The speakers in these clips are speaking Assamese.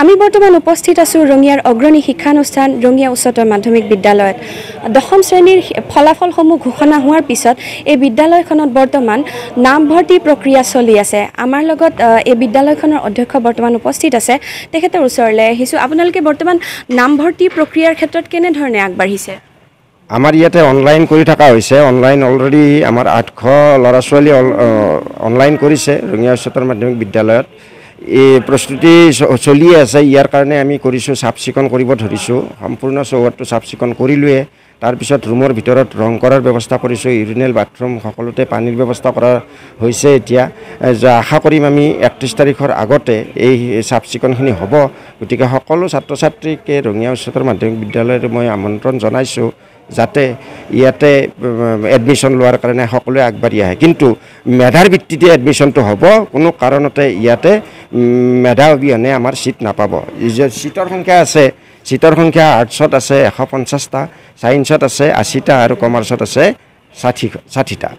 আমি বৰ্তমান উপস্থিত আছোঁ ৰঙিয়াৰ অগ্ৰণী শিক্ষানুষ্ঠান ৰঙিয়া উচ্চতৰ মাধ্যমিক বিদ্যালয়ত। দশম শ্ৰেণীৰ ফলাফলসমূহ ঘোষণা হোৱাৰ পিছত এই বিদ্যালয়খনত বৰ্তমান নামভৰ্তি প্ৰক্ৰিয়া চলি আছে। আমাৰ লগত এই বিদ্যালয়খনৰ অধ্যক্ষ বৰ্তমান উপস্থিত আছে। তেখেতৰ ওচৰলৈ আহিছোঁ। আপোনালোকে বৰ্তমান নামভৰ্তি প্ৰক্ৰিয়াৰ ক্ষেত্ৰত কেনেধৰণে আগবাঢ়িছে? আমাৰ ইয়াতে অনলাইন কৰি থকা হৈছে। অনলাইন অলৰেডি আমাৰ আঠশ ল'ৰা ছোৱালী অনলাইন কৰিছে ৰঙিয়া উচ্চতৰ মাধ্যমিক বিদ্যালয়ত। এই প্ৰস্তুতি চলি আছে। ইয়াৰ কাৰণে আমি কৰিছোঁ চাফ চিকুণ কৰিব ধৰিছোঁ। সম্পূৰ্ণ চৌহদটো চাফ চিকুণ কৰিলোৱে তাৰপিছত ৰুমৰ ভিতৰত ৰং কৰাৰ ব্যৱস্থা কৰিছোঁ। ইউৰিনেল বাথৰুম সকলোতে পানীৰ ব্যৱস্থা কৰা হৈছে এতিয়া। যা আশা কৰিম আমি একত্ৰিছ তাৰিখৰ আগতে এই চাফ চিকুণখিনি হ'ব। গতিকে সকলো ছাত্ৰ ছাত্ৰীকে ৰঙিয়া উচ্চতৰ মাধ্যমিক বিদ্যালয়ত মই আমন্ত্ৰণ জনাইছোঁ। যাতে ইয়াতে এডমিশ্যন লোৱাৰ কাৰণে সকলোৱে আগবাঢ়ি আহে। কিন্তু মেধাৰ ভিত্তিতে এডমিশ্যনটো হ'ব কোনো কাৰণতে ইয়াতে মেধা অবিহনে আমাৰ ছিট নাপাব। ছিটৰ সংখ্যা আছে ছিটৰ সংখ্যা আৰ্টছত আছে এশ পঞ্চাছটা ছায়েন্সত আছে আশীটা আৰু কমাৰ্চত আছে ষাঠি ষাঠিটা।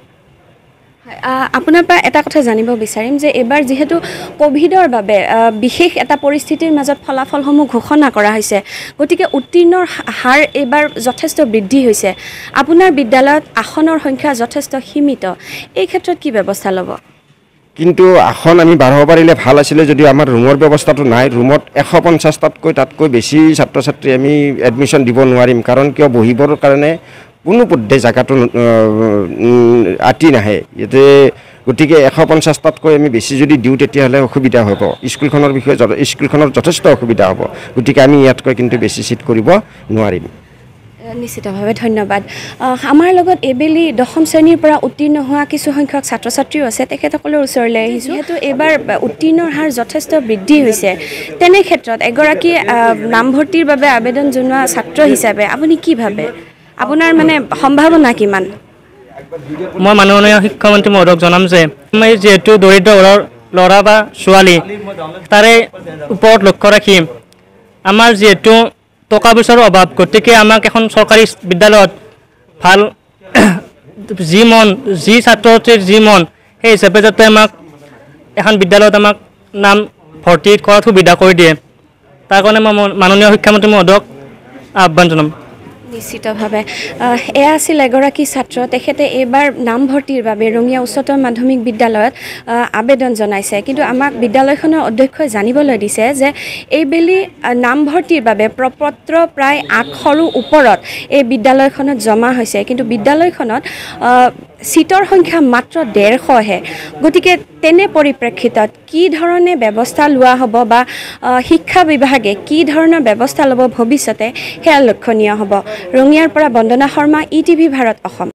আপোনাৰ পৰা এটা কথা জানিব বিচাৰিম যে এইবাৰ যিহেতু ক'ভিডৰ বাবে বিশেষ এটা পৰিস্থিতিৰ মাজত ফলাফলসমূহ ঘোষণা কৰা হৈছে গতিকে উত্তীৰ্ণৰ হাৰ এইবাৰ যথেষ্ট বৃদ্ধি হৈছে। আপোনাৰ বিদ্যালয়ত আসনৰ সংখ্যা যথেষ্ট সীমিত এই ক্ষেত্ৰত কি ব্যৱস্থা ল'ব? কিন্তু আসন আমি বাঢ়াব পাৰিলে ভাল আছিলে যদিও আমাৰ ৰুমৰ ব্যৱস্থাটো নাই ৰুমত এশ পঞ্চাছটাতকৈ তাতকৈ বেছি ছাত্ৰ ছাত্ৰী আমি এডমিশ্যন দিব নোৱাৰিম কাৰণ কিয় বহিবৰ কাৰণে কোনো পধ্যে জেগাটো আঁতি নাহে। ইয়াতে গতিকে এশ পঞ্চাছটাতকৈ আমি বেছি যদি দিওঁ তেতিয়াহ'লে অসুবিধা হ'ব। স্কুলখনৰ বিষয়ে স্কুলখনৰ যথেষ্ট অসুবিধা হ'ব। গতিকে আমি ইয়াতকৈ কিন্তু বেছি চিট কৰিব নোৱাৰিম। নিশ্চিতভাৱে ধন্যবাদ। আমাৰ লগত এইবেলি দশম শ্ৰেণীৰ পৰা উত্তীৰ্ণ হোৱা কিছু সংখ্যক ছাত্ৰ ছাত্ৰীও আছে। তেখেতসকলৰ ওচৰলৈ আহিছোঁ। যিহেতু এইবাৰ উত্তীৰ্ণৰ হাৰ যথেষ্ট বৃদ্ধি হৈছে তেনে ক্ষেত্ৰত এগৰাকী নামভৰ্তিৰ বাবে আবেদন জনোৱা ছাত্ৰ হিচাপে আপুনি কি ভাবে? আপোনাৰ মানে সম্ভাৱনা কিমান? মই মাননীয় শিক্ষামন্ত্ৰী মহোদয়ক জনাম যে আমি যিহেতু দৰিদ্ৰ ঘৰৰ ল'ৰা বা ছোৱালী তাৰে ওপৰত লক্ষ্য ৰাখি আমাৰ যিহেতু টকা পইচাৰ অভাৱ গতিকে আমাক এখন চৰকাৰী বিদ্যালয়ত ভাল যি মন যি ছাত্ৰ ছাত্ৰীৰ যি মন সেই হিচাপে যাতে আমাক এখন বিদ্যালয়ত আমাক নাম ভৰ্তি কৰাত সুবিধা কৰি দিয়ে। তাৰ কাৰণে মই মাননীয় শিক্ষামন্ত্ৰী মহোদয়ক আহ্বান জনাম। নিশ্চিতভাৱে। এয়া আছিল এগৰাকী ছাত্ৰ। তেখেতে এইবাৰ নামভৰ্তিৰ বাবে ৰঙিয়া উচ্চতৰ মাধ্যমিক বিদ্যালয়ত আবেদন জনাইছে। কিন্তু আমাক বিদ্যালয়খনৰ অধ্যক্ষই জানিবলৈ দিছে যে এইবেলি নামভৰ্তিৰ বাবে প্ৰপত্ৰ প্ৰায় আঠশৰো ওপৰত এই বিদ্যালয়খনত জমা হৈছে। কিন্তু বিদ্যালয়খনত ছিটৰ সংখ্যা মাত্ৰ ডেৰশহে। গতিকে তেনে পৰিপ্ৰেক্ষিতত কি ধৰণে ব্যৱস্থা লোৱা হ'ব বা শিক্ষা বিভাগে কি ধৰণৰ ব্যৱস্থা ল'ব ভৱিষ্যতে সেয়া লক্ষণীয় হ'ব। ৰঙিয়াৰ পৰা বন্দনা শৰ্মা ই টিভি ভাৰত অসম।